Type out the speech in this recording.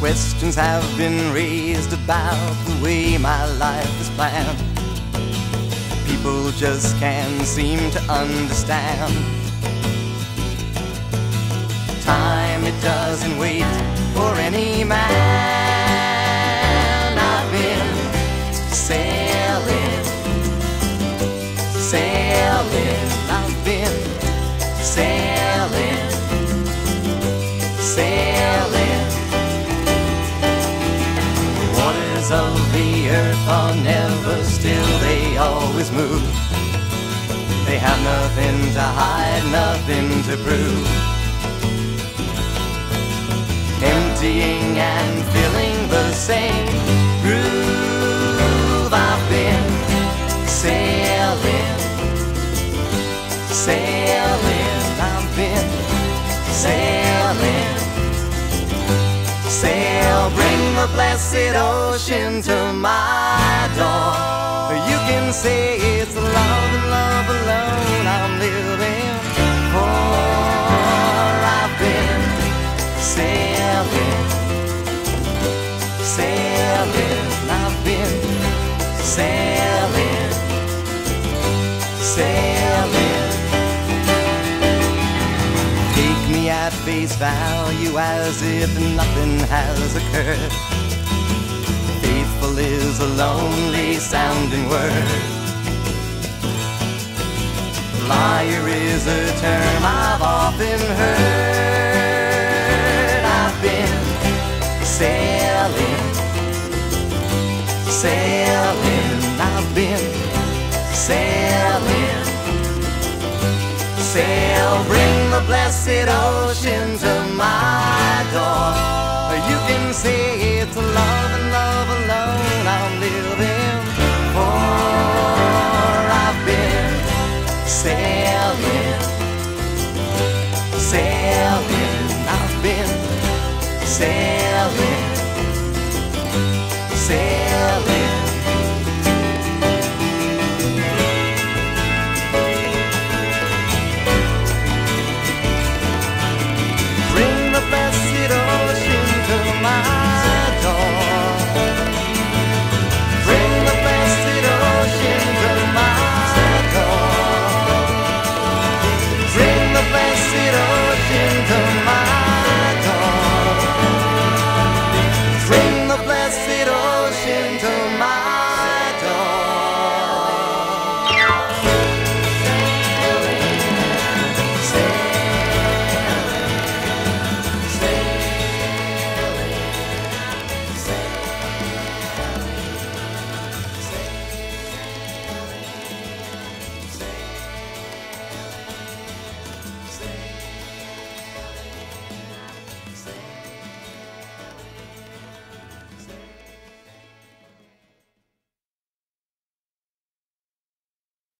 questions have been raised about the way my life is planned. People just can't seem to understand. Time, it doesn't wait for any man. I've been sailing, sailing, I've been sailing, sailing. Of the earth are never still, they always move. They have nothing to hide, nothing to prove. Emptying and filling the same groove. I've been sailing, sailing. I've been sailing, sail. The blessed ocean to my door. You can say it's love and love alone I'm living for. I've been sailing, sailing. I've been sailing, sailing. Face value as if nothing has occurred. Faithful is a lonely sounding word. Liar is a term I've often heard. I've been sailing, sailing. I've been sailing, sail. Bring the blessed ocean to my door. You can say it's love and love alone I'm living for. I've been sailing, sailing. I've been sailing, sailing.